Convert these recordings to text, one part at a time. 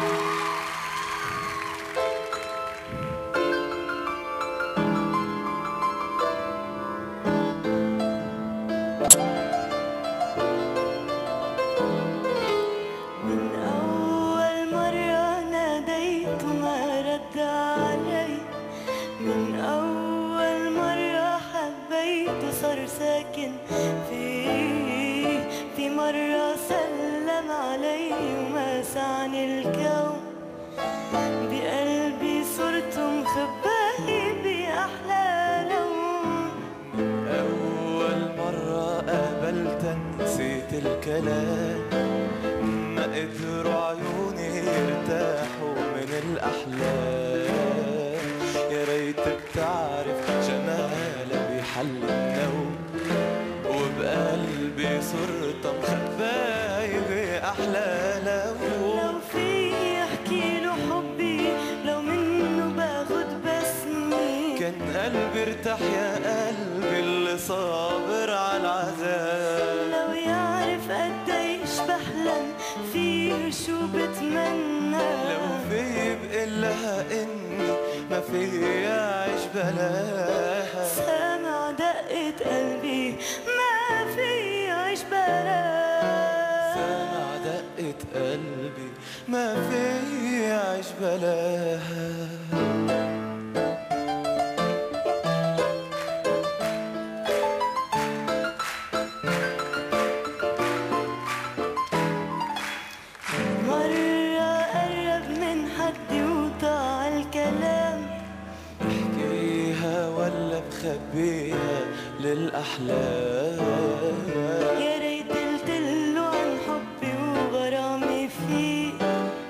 من وما سعني الكون بقلبي صرت مخبأي بأحلى لون. أول مرة قابلت نسيت الكلام. ما قدروا عيوني يرتاحوا من الأحلام. يا ريت بتعرف جمالها بيحل النوم. وبقلبي صرت مخبأي بأحلى قلبي ارتاح يا قلبي اللي صابر على العذاب. لو يعرف قديش بحلم فيه شو بتمنى. لو في بقلها إني ما في اعيش بلاها. سامع دقة قلبي ما في عيش بلاها. سامع دقة قلبي ما في اعيش بلاها. بخبيها للأحلام. يا ريت قلتله عن حبي وغرامي فيه.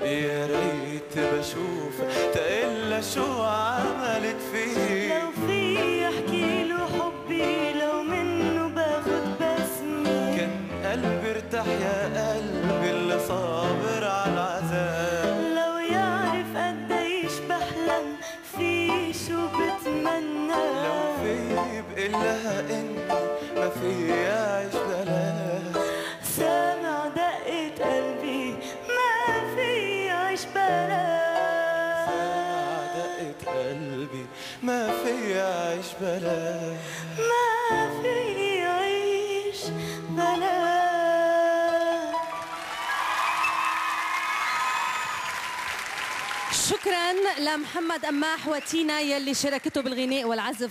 يا ريت بشوف تقلا شو عملت فيه. لو في احكي له حبي بقلها إني ما في اعيش بلاها سامع دقة قلبي ما في عيش بلا سامع دقة قلبي ما في اعيش بلاها ما في عيش بلا شكرا لمحمد أماح وتينا يلي شاركته بالغناء والعزف.